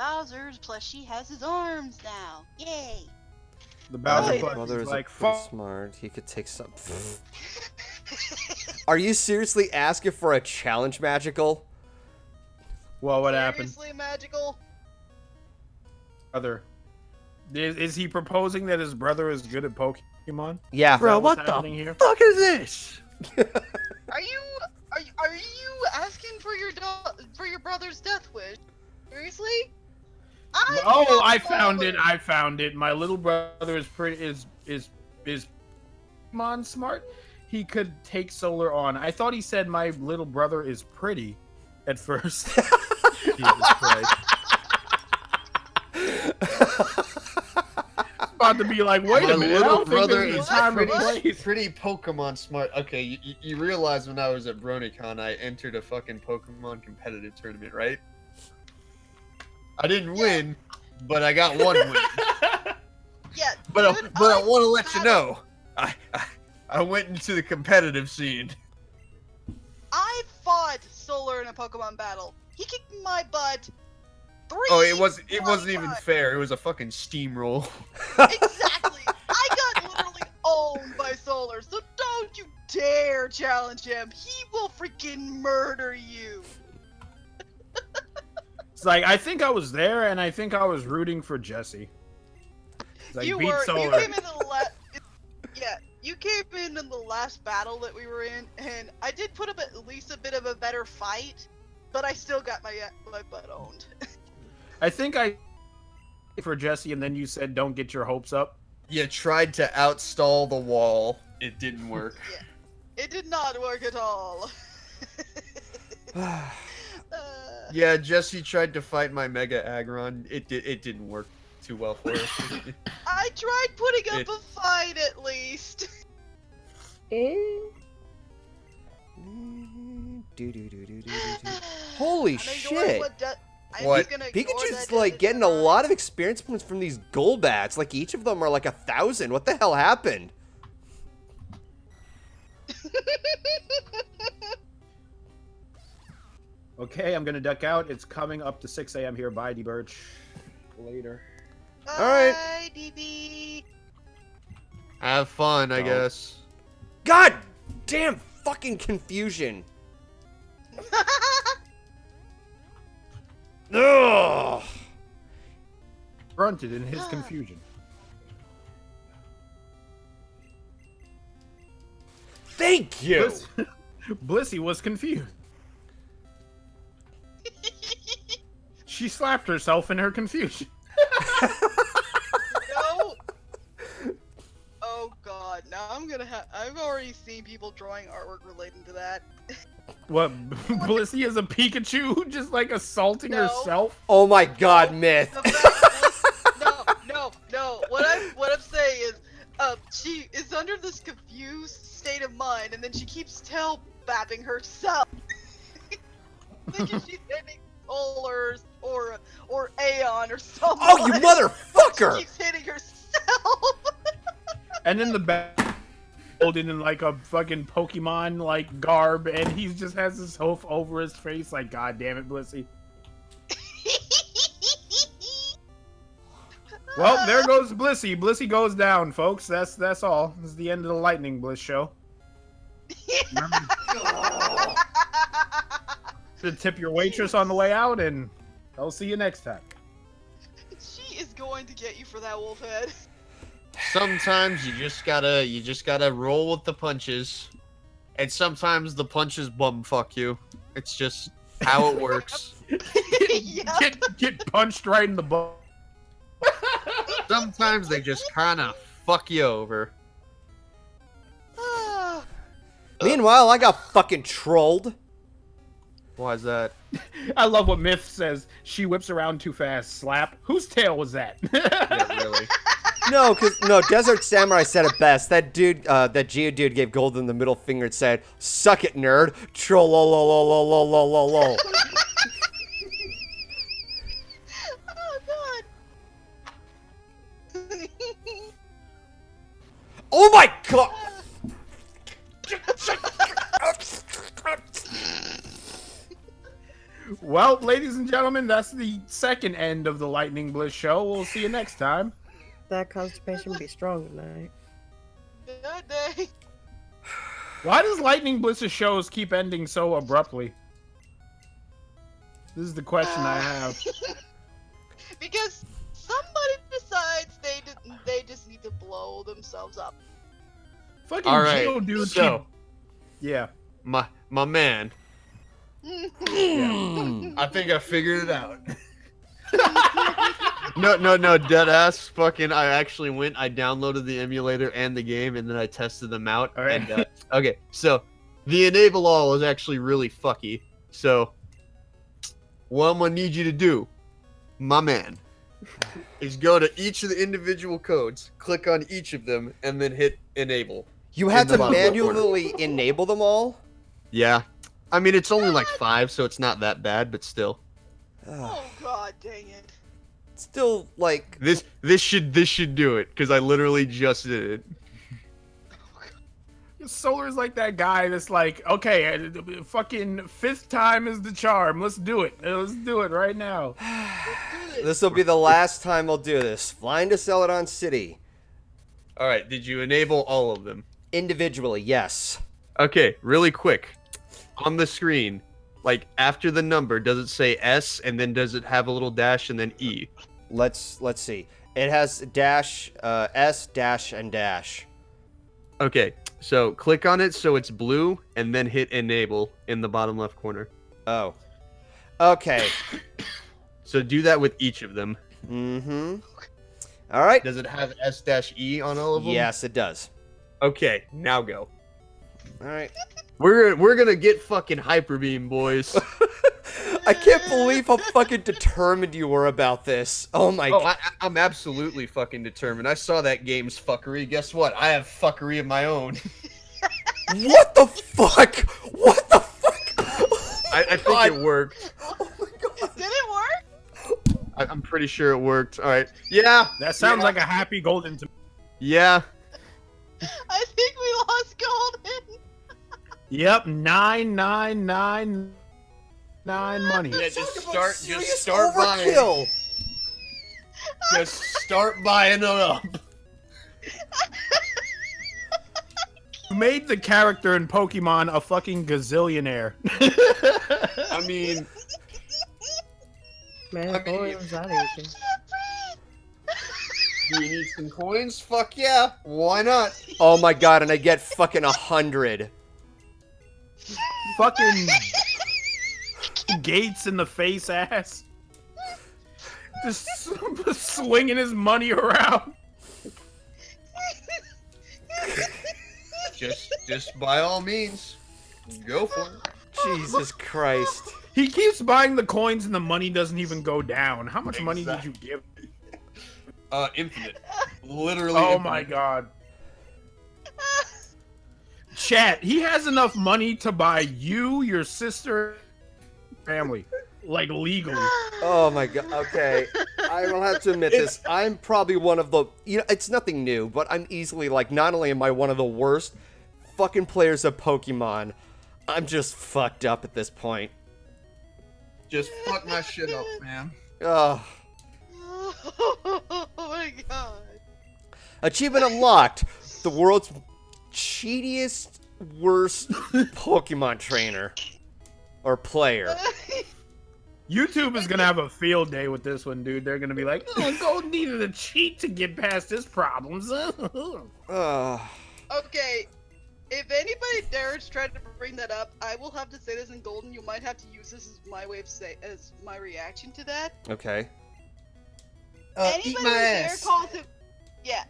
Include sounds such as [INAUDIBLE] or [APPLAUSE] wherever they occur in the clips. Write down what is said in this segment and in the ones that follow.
Bowser's plus she has his arms now. Yay! The Bowser Right. plushie Mother is is like, a pretty fuck. smart. He could take some. [LAUGHS] Are you seriously asking for a challenge, magical? Well, what happened? Seriously magical? Brother. Is, is he proposing that his brother is good at Pokemon? Yeah. Bro, what the here? fuck is this? [LAUGHS] Are you are are you asking for your do- for your brother's death wish? Seriously? I Oh, I found it. I found it. My little brother is pretty is is is Pokemon smart. He could take solar on. I thought he said my little brother is pretty at first. [LAUGHS] Jesus Christ. About to be like, wait My a minute, I little don't brother is is time and pretty, pretty Pokemon smart. Okay, you, you- you realize when I was at BronyCon, I entered a fucking Pokemon competitive tournament, right? I didn't win, but I got one win. [LAUGHS] Yeah, But I, but I I want to let you know, I, I I went into the competitive scene. I fought Solar in a Pokemon battle. He kicked my butt. Three. Oh, it was it wasn't even times. fair. It was a fucking steamroll. Exactly. I got literally [LAUGHS] owned by Solar, so don't you dare challenge him. He will freaking murder you. It's like I think I was there, and I think I was rooting for Jesse. Like, you beat were. You came in the last. [LAUGHS] Yeah, you came in in the last battle that we were in, and I did put up at least a bit of a better fight, but I still got my my butt owned. [LAUGHS] I think I [LAUGHS] for Jesse, and then you said, "Don't get your hopes up." You tried to outstall the wall. It didn't work. It did not work at all. [SIGHS] Yeah, Jesse tried to fight my Mega Aggron. It did. It didn't work too well for us. [LAUGHS] I tried putting up It- a fight at least. Eh? [SIGHS] Holy I'm ignoring shit. What? What? just gonna ignore Pikachu's like getting a lot of experience points from these gold bats. Like each of them are like a thousand. What the hell happened? [LAUGHS] Okay, I'm gonna duck out. It's coming up to 6 a.m. here. Bye, D Birch. Later. Alright. Bye, DB. Have fun, I Oh. guess. God damn fucking confusion. [LAUGHS] Ugh. Grunted in his [SIGHS] confusion. Thank you. Bliss- [LAUGHS] Blissey was confused. She slapped herself in her confusion. [LAUGHS] no. Oh God! Now I'm gonna have. I've already seen people drawing artwork relating to that. [LAUGHS] What? [LAUGHS] Blissey is a Pikachu, just like assaulting No. herself. Oh my god, myth. No, no, no. What I'm what I'm saying is, uh, she is under this confused state of mind, and then she keeps tail bapping herself, thinking she's hitting Solars or or Aeon or something. Oh, you motherfucker! She motherfucker! keeps hitting herself. [LAUGHS] And then the back holding in like a fucking Pokemon like garb, and he just has his hoof over his face. Like, God damn it, Blissey. [LAUGHS] Well, there goes Blissey. Blissey goes down, folks. That's that's all. This is the end of the Lightning Bliss show. [LAUGHS] Remember to tip your waitress on the way out, and I'll see you next time. she is going to get you for that wolf head. Sometimes you just gotta you just gotta roll with the punches, and sometimes the punches bumfuck you. It's just how it works. [LAUGHS] yeah. Get get punched right in the butt. Sometimes they just kind of fuck you over. Ah. Meanwhile, I got fucking trolled. Why is that? [LAUGHS] I love what Myth says. She whips around too fast. Slap. Whose tail was that? [LAUGHS] yeah, really. [LAUGHS] No, because no, Desert Samurai said it best. That dude, uh, that Geodude, gave Golden the middle finger and said, "Suck it, nerd." Trollololololololol. oh god. oh my god. Well, ladies and gentlemen, that's the second end of the Lightning Bliss show. We'll see you next time. That constipation be strong tonight. Good day. Why does Lightning Bliss's shows keep ending so abruptly? This is the question I uh, have. [LAUGHS] because somebody decides they d- they just need to blow themselves up. Fucking All right, Geodude so- keep- Yeah. My my man. [LAUGHS] I think I figured it out. [LAUGHS] no, no, no, dead ass. Fucking, I actually went. I downloaded the emulator and the game, and then I tested them out. All right. And, uh, okay, so the enable all is actually really fucky. So, what I'm gonna need you to do, my man, is go to each of the individual codes, click on each of them, and then hit enable. You had to bottom corner. manually enable them all? Yeah, I mean it's only like five, so it's not that bad, but still. Oh [SIGHS] god dang it. Still, like, This this should this should do it because I literally just did it. [LAUGHS] Solar is like that guy that's like, okay, uh, fucking fifth time is the charm. Let's do it. Uh, Let's do it right now. [SIGHS] This. this will be the last time I'll do this. Flying to Celadon City. All right, did you enable all of them? Individually, yes. Okay, really quick. On the screen, like after the number, does it say S and then does it have a little dash and then E? Let's let's see. It has dash, uh, S, dash, and dash. Okay, so click on it so it's blue and then hit enable in the bottom left corner. Oh. Okay. [COUGHS] So do that with each of them. Mm-hmm. All right. Does it have S dash E on all of them? Yes, it does. Okay, now go. All right. We're we're gonna get fucking hyper beam, boys. [LAUGHS] I can't believe how fucking determined you were about this. Oh my oh, god. I, I- I'm absolutely fucking determined. I saw that game's fuckery. Guess what? I have fuckery of my own. [LAUGHS] What the fuck? What the fuck? I, I oh think it worked. Oh my god. Did it work? I, I'm pretty sure it worked. All right. Yeah. That sounds Yeah. like a happy golden to Yeah. I think we lost Golden. Yep, nine nine nine nine money. Yeah, just start. Just start buying. [LAUGHS] Just start buying it up. You made the character in Pokemon a fucking gazillionaire. I [LAUGHS] mean, Man, I boy, mean- was that easy. do you need some coins? Fuck yeah. Why not? Oh my god, and I get fucking a hundred. Fucking Gates in the face ass. Just [LAUGHS] swinging his money around. Just, just by all means, go for it. Jesus Christ. He keeps buying the coins and the money doesn't even go down. How much money did you give? Uh, infinite. Literally. Oh infinite. my god. Chat, he has enough money to buy you, your sister, family. Like legally. Oh my god. Okay. I will have to admit this. I'm probably one of the you know, it's nothing new, but I'm easily like not only am I one of the worst fucking players of Pokemon, I'm just fucked up at this point. Just fuck my shit up, man. Ugh. [LAUGHS] oh my god. Achievement unlocked. The world's cheatiest, worst [LAUGHS] Pokemon trainer or player. YouTube is gonna have a field day with this one, dude. They're gonna be like, oh, [LAUGHS] Gold needed a cheat to get past his problems. [LAUGHS] Ugh. okay, if anybody dares try to bring that up, I will have to say this in Golden. You might have to use this as my way of say as my reaction to that. Okay. Uh, anybody eat who my dare ass. calls him, yeah,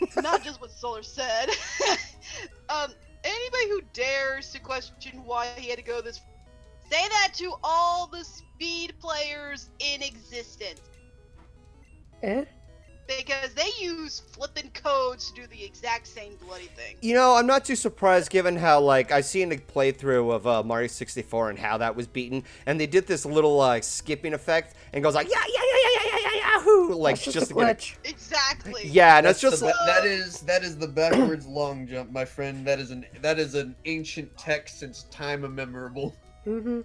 [LAUGHS] not just what Solar said. [LAUGHS] um, anybody who dares to question why he had to go this, say that to all the speed players in existence. Eh? Because they use flipping codes to do the exact same bloody thing. You know, I'm not too surprised given how, like, I've seen a playthrough of uh, Mario 64 and how that was beaten, and they did this little, uh, skipping effect, and goes like, yeah, yeah, yeah, yeah, yeah, yeah, yeah, yahoo! Like, That's just, a to get it- Exactly. Yeah, and it's That's just the like, that is that is the backwards [CLEARS THROAT] long jump, my friend. That is an that is an ancient text since time immemorable. [LAUGHS] Mm-hmm.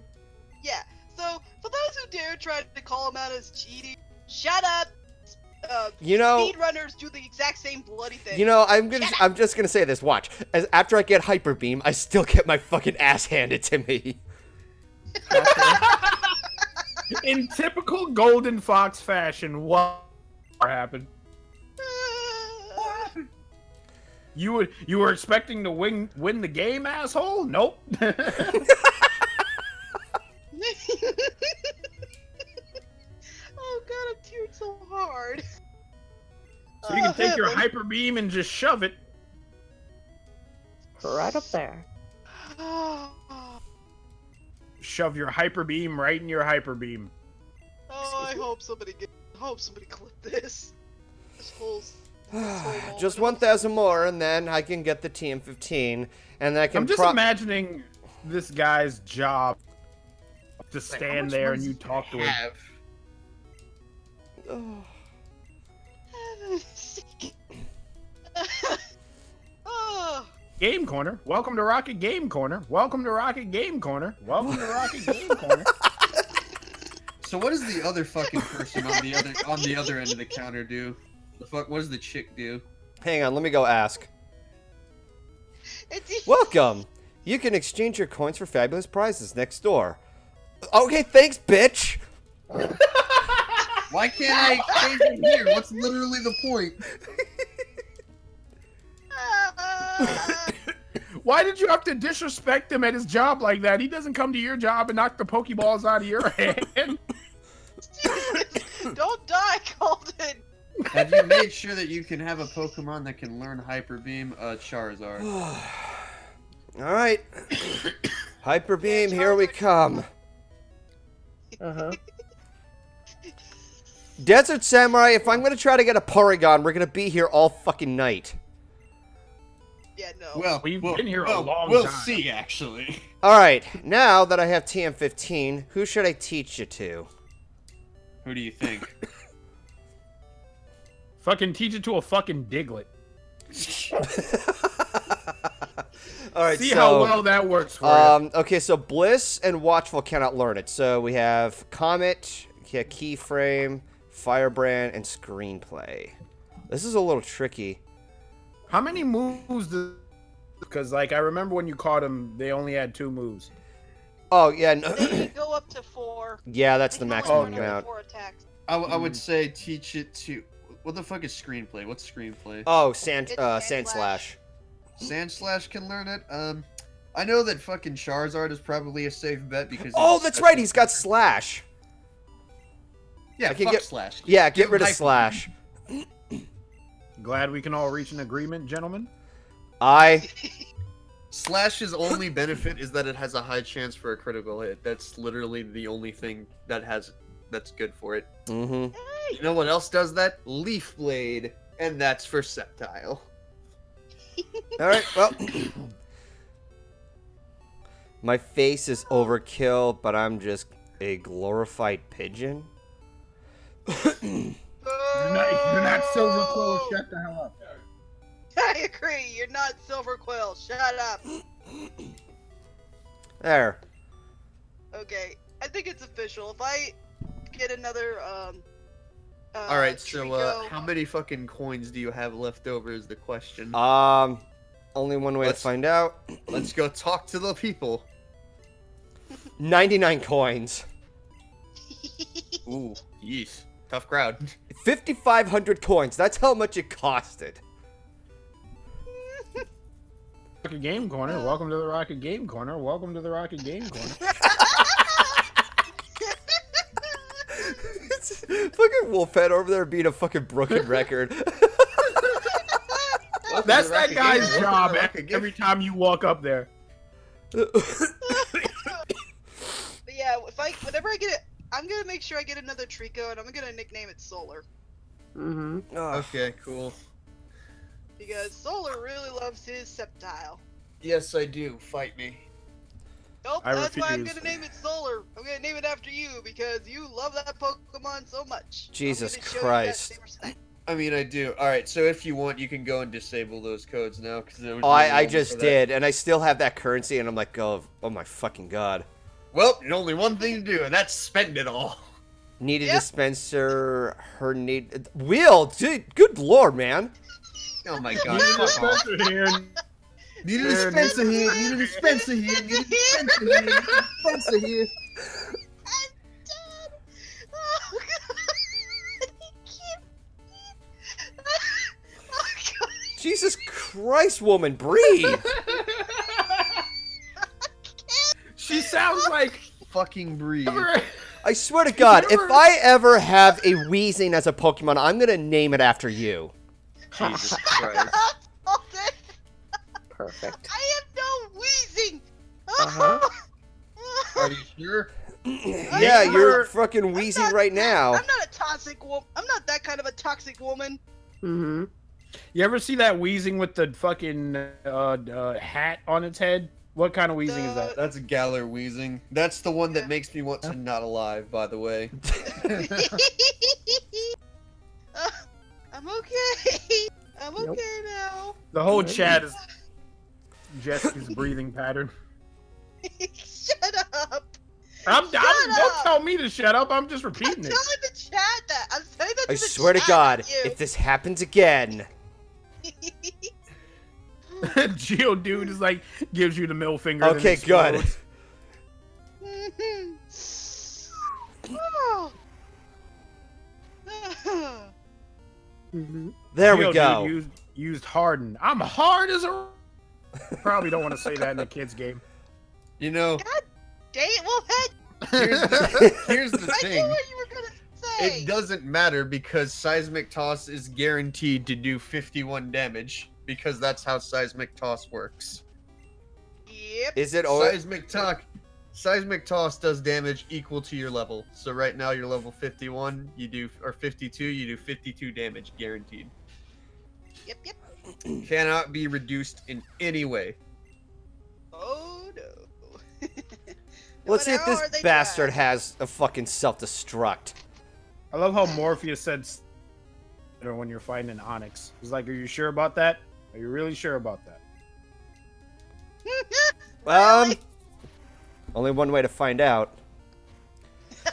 Yeah. So for those who dare try to call him out as cheating? Shut up! Uh, You know, speedrunners do the exact same bloody thing. you know, I'm gonna, I'm just gonna say this. Watch, as after I get hyper beam, I still get my fucking ass handed to me. In typical Golden Fox fashion, what happened? You would you were expecting to win win the game, asshole? Nope. [LAUGHS] oh god, I'm tearing so hard. so you can take your Uh, [LAUGHS] hyper beam and just shove it. Right up there. [SIGHS] Oh, Shove your hyper beam right in your hyper beam. Oh, I hope somebody get. I hope somebody clip this. This whole. This [SIGHS] whole just 1,000 more, and then I can get the TM15, and then I can. I'm just imagining this guy's job to stand much there and you talk to him. have? [SIGHS] oh, [LAUGHS] [LAUGHS] Game Corner. Welcome to Rocket Game Corner. Welcome to Rocket Game Corner. Welcome to Rocket Game Corner. [LAUGHS] So what does the other fucking person on the other on the other end of the counter do? The fuck? What does the chick do? Hang on, let me go ask. Welcome. You can exchange your coins for fabulous prizes next door. Okay, thanks, bitch. Why can't I exchange it here? What's literally the point? [LAUGHS] Ah. Why did you have to disrespect him at his job like that? He doesn't come to your job and knock the Pokeballs out of your [LAUGHS] hand. Don't die, Colton. Have you made sure that you can have a Pokemon that can learn Hyper Beam? Uh, Charizard. [SIGHS] All right. Hyper beam, here we come. Uh huh. Desert Samurai, if I'm gonna try to get a Porygon, we're gonna be here all fucking night. Yeah, no. Well, We've we'll- been here a well, long We'll time. see, actually. [LAUGHS] All right, now that I have TM15, who should I teach you to? Who do you think? [LAUGHS] fucking teach it to a fucking Diglett. [LAUGHS] All right, See so how well that works for you. um, okay, so Bliss and Watchful cannot learn it. So we have Comet, yeah, Keyframe, Firebrand, and Screenplay. This is a little tricky. How many moves does because like I remember when you caught him, they only had two moves. Oh yeah, no, They go up to four. yeah, that's They the maximum only learn amount. Four attacks. I, w- I would say teach it to. What the fuck is screenplay? What's screenplay? Oh, Sand, It's uh, Sand Sandslash. Sand Slash can learn it. Um, I know that fucking Charizard is probably a safe bet because. Oh, that's right. He's got Slash. Yeah, I can fuck get- Slash. Yeah, get Give rid of Hyper- Slash. Glad we can all reach an agreement, gentlemen. I Slash's only benefit is that it has a high chance for a critical hit. That's literally the only thing that has that's good for it. mm-hmm. You know what else does that? Leaf Blade, and that's for Sceptile. All right. Well, [COUGHS] my face is overkill, but I'm just a glorified pigeon. [COUGHS] You're not, you're not Silver Quill. Shut the hell up. [LAUGHS] I agree. You're not Silver Quill. Shut up. There. Okay, I think it's official. If I get another, um. Uh, All right, so uh, how many fucking coins do you have left over? Is the question. Um, only one way Let's- to find out. Let's go talk to the people. 99 coins. [LAUGHS] Ooh, yeesh, tough crowd. [LAUGHS] 5,500 coins. That's how much it costed. Rocket Game Corner. Welcome to the Rocket Game Corner. Welcome to the Rocket Game Corner. [LAUGHS] It's fucking Wolfhead over there being a fucking broken [LAUGHS] record. That's that guy's Game- job every time you walk up there. But yeah, if I whenever I get it, I'm gonna make sure I get another Treecko, and I'm gonna nickname it Solar Mm-hmm. Ugh. Okay, cool. because Solar really loves his Sceptile. Yes, I do. Fight me. Nope, I that's why I'm gonna name it Solar. I'm gonna name it after you because you love that Pokemon so much. Jesus gonna show you that Christ. I mean, I do. All right, so if you want, you can go and disable those codes now. Cause Oh, I, I just did, and I still have that currency, and I'm like, oh, oh my fucking god. Well, only one thing to do, and that's spend it all. [LAUGHS] Need a Yep. dispenser. Her need. Will, dude, good lord, man. Oh my Need god. a dispenser here. Need a dispenser here. Need a dispenser here. Need a dispenser here. Need a dispenser here. I'm dead. Oh god. I can't. Oh god. Jesus Christ, woman, breathe. [LAUGHS] she sounds like. Fucking breathe. I swear to God, if I ever have a Weezing as a Pokemon, I'm gonna name it after you. Jesus [LAUGHS] Christ. Perfect. I have no wheezing. Uh-huh. [LAUGHS] Are you sure? [CLEARS THROAT] yeah, never- you're fucking wheezing not right now. I'm not a toxic woman. I'm not that kind of a toxic woman. Mm-hmm. You ever see that Weezing with the fucking uh, uh, hat on its head? What kind of Weezing is that? That's Galar Weezing. That's the one that makes me want to not alive, by the way. Uh, [LAUGHS] [LAUGHS] I'm okay. I'm Nope. okay now. The whole chat is [LAUGHS] Jessica's breathing pattern. Shut up. I'm, I'm Shut don't tell me to shut up. I'm just repeating it. I'm repeating telling the chat that. I'm saying that I to the swear to God, if this happens again, [LAUGHS] Geodude is like gives you the middle finger. okay, good. explodes. [LAUGHS] There we Geodude go. Used, used harden. I'm hard as a. Probably don't want to say that in a kids game. You know, Dang it, Wolfhead! here's the, [LAUGHS] here's the I knew thing. what you were gonna say. It doesn't matter because Seismic Toss is guaranteed to do 51 damage because that's how Seismic Toss works. Yep. Is it? Oh, Seismic Toss, Seismic Toss does damage equal to your level. So right now you're level 51, you do or 52, you do 52 damage guaranteed. Yep, yep. Cannot be reduced in any way. Oh no. [LAUGHS] let's see if this bastard trying? has a fucking self-destruct. I love how Morpheus said s- when you're fighting an Onix. He's like, "Are you sure about that? Are you really sure about that?" [LAUGHS] Um, only one way to find out. [LAUGHS]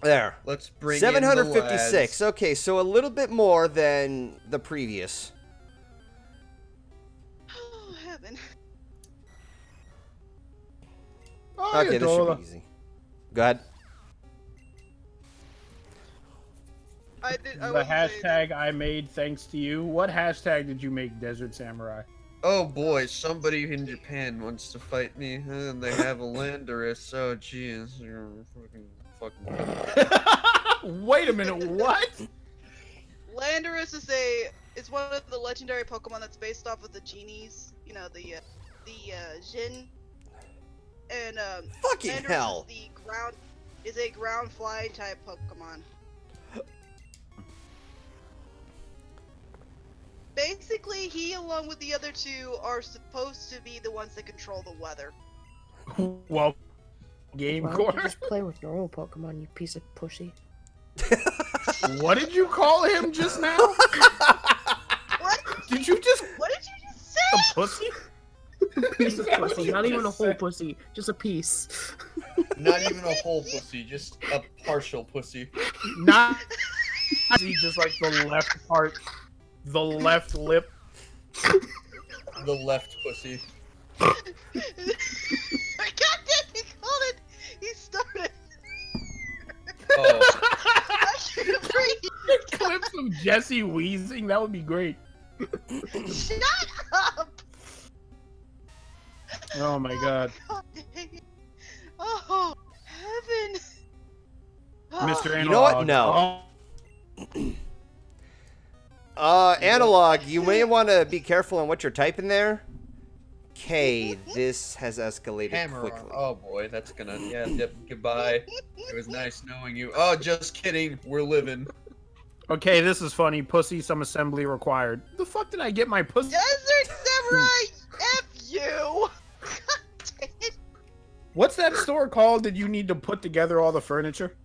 There. Let's bring in the 756. Okay, so a little bit more than the previous. oh heaven. Oh, Okay, this should be easy. Go ahead. I did. I The wasn't saying that. hashtag I made thanks to you. What hashtag did you make, Desert Samurai? Oh boy, somebody in Japan wants to fight me, and they have a Landorus. Oh jeez, you're fucking, fucking. [LAUGHS] Wait a minute, what? Landorus is a is one of the legendary Pokemon that's based off of the genies. You know the uh, the uh, Jin. And um, Fucking Landorus hell. is the ground is a ground flying type Pokemon. Basically, he along with the other two are supposed to be the ones that control the weather. [LAUGHS] well, game Why don't you core. just play with normal Pokemon, you piece of pussy? [LAUGHS] What did you call him just now? [LAUGHS] What? Did you just What did you just say? a say? pussy? Piece of Yeah, pussy, not even a whole said. pussy, just a piece. Not even a whole pussy, just a partial pussy. Not see just like the left part, the left lip. The left pussy. God damn, he called it. He started. Oh, [LAUGHS] I can't breathe. Clips of Jesse wheezing. That would be great. Shut up. Oh my oh, god, God. Oh, heaven. Oh, Mr. Analog. You know what? No. Oh, Uh, analog, you may [LAUGHS] want to be careful on what you're typing there. Okay, this has escalated hammer. arm. quickly. Oh boy, that's gonna. Yeah, yep. Goodbye. It was nice knowing you. Oh, just kidding. We're living. okay, this is funny. Pussy, some assembly required. The fuck did I get my pussy? Desert Samurai, [LAUGHS] F you. God dang it. What's that store called? Did you need to put together all the furniture?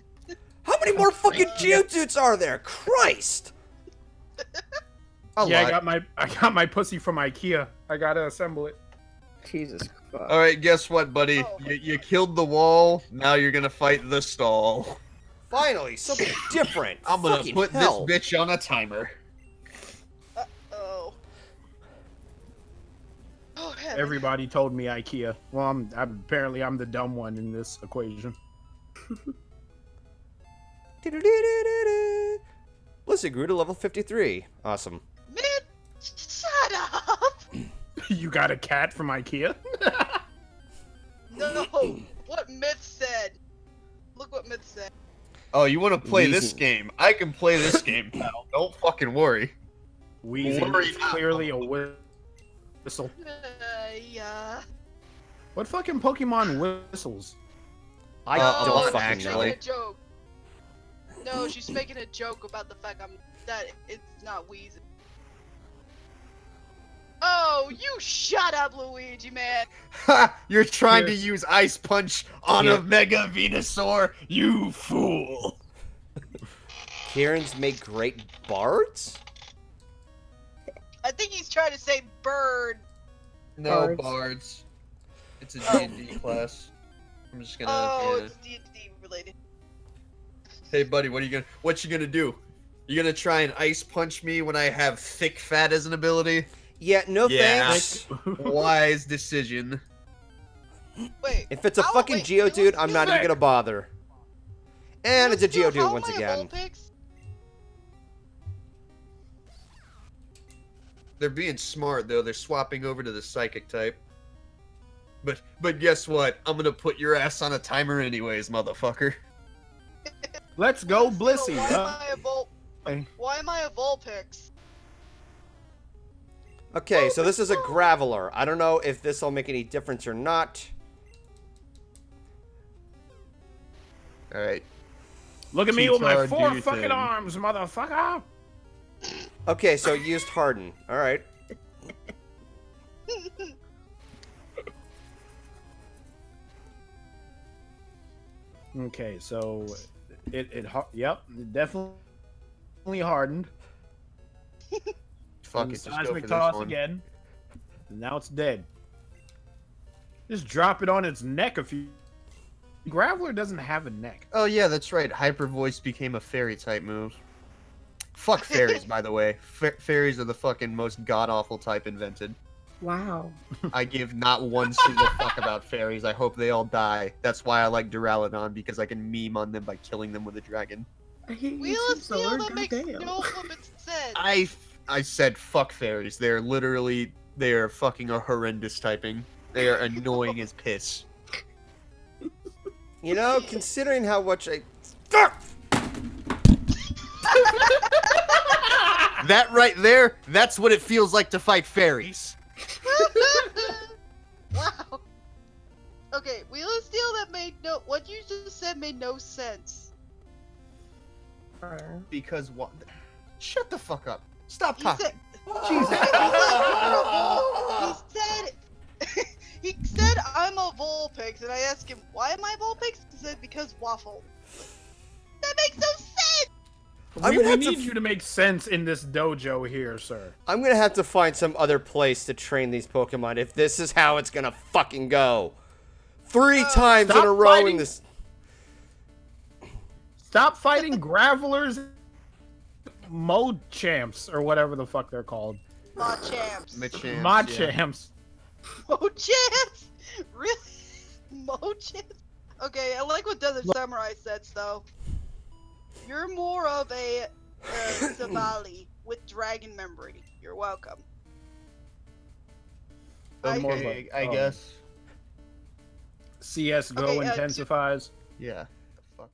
How many more fucking Geodudes are there? Christ! A yeah, I got my I got my pussy from IKEA. I gotta assemble it. Jesus Christ. All right, guess what, buddy? Oh. You, you killed the wall. Now you're gonna fight the stall. Finally, something [LAUGHS] different. I'm gonna Fucking put hell. this bitch on a timer. Oh. Oh, heaven. Everybody told me IKEA. Well, I'm, I'm apparently I'm the dumb one in this equation. [LAUGHS] [LAUGHS] Blizzard grew to level 53. Awesome. Man, shut up! [CLEARS THROAT] you got a cat from IKEA? [LAUGHS] No, what Myth said. Look what Myth said. Oh, you want to play this game? I can play this game, pal. [LAUGHS] Don't fucking worry. Wheezing Worry is clearly a whistle. Uh, yeah. What fucking Pokemon whistles? I Uh, don't fucking actually. know. A joke. No, she's making a joke about the fact I'm that it's not wheezing. Oh, you shut up, Luigi, man. Ha! You're trying to use Ice Punch on Here. a Mega Venusaur, you fool! Karens make great bards? I think he's trying to say bird. No, Bards. Bards. It's a Oh. D&D class. I'm just gonna. Oh, yeah. it's D&D related. Hey, buddy, what are you gonna? What you gonna do? You gonna try and Ice Punch me when I have Thick Fat as an ability? Yeah, no Yeah. thanks. [LAUGHS] Wise decision. Wait. If it's a How- fucking wait, Geodude, let's I'm do not even gonna bother. And it's a let's do Geodude once am I a again. Vulpix? They're being smart though. They're swapping over to the Psychic type. But but guess what? I'm gonna put your ass on a timer anyways, motherfucker. Let's go, So Blissey. why am I a Vul- hey. Why am I a Vulpix? Okay, so this is a Graveler. I don't know if this will make any difference or not. All right. Look at me with my four fucking thing. arms, motherfucker! Okay, so it used Harden. Alright. [LAUGHS] Okay, so it it yep, it definitely hardened. Fuck it. Just go for seismic toss again. And now it's dead. Just drop it on its neck a few. Graveler doesn't have a neck. Oh yeah, that's right. Hyper Voice became a fairy type move. Fuck fairies, [LAUGHS] by the way. Fa- fairies are the fucking most god awful type invented. Wow. I give not one single fuck about fairies. I hope they all die. That's why I like Duraludon because I can meme on them by killing them with a dragon. I hate Wheel you of too, Steel Sword. that makes Goddamn. no fucking sense. I f- I said fuck fairies. They're literally they are fucking a horrendous typing. They are annoying as piss. [LAUGHS] You know, considering how much I. That right there, that's what it feels like to fight fairies. [LAUGHS] wow. Okay, Wheel of Steel that made no. What you just said made no sense. Because what? Shut the fuck up. Stop He talking. said. Jesus. [LAUGHS] He said. [LAUGHS] he said I'm a Vulpix, and I asked him why am I Vulpix? He said because waffle. That makes no sense. I'm we we have to need f- you to make sense in this dojo here, sir. I'm gonna have to find some other place to train these Pokemon if this is how it's gonna fucking go. Three Uh, times in a row in this. Stop fighting Gravelers, Mode Mochamps, or whatever the fuck they're called. Machamps. Machamps, yeah. Machamps. Mochamps? [LAUGHS] Really? Mochamps? Okay, I like what Desert Samurai says though. You're more of a uh, Silvally [LAUGHS] with dragon memory. You're welcome. I- More Okay, like, I um, guess. CS:GO Okay, uh, intensifies. Yeah. Fuck.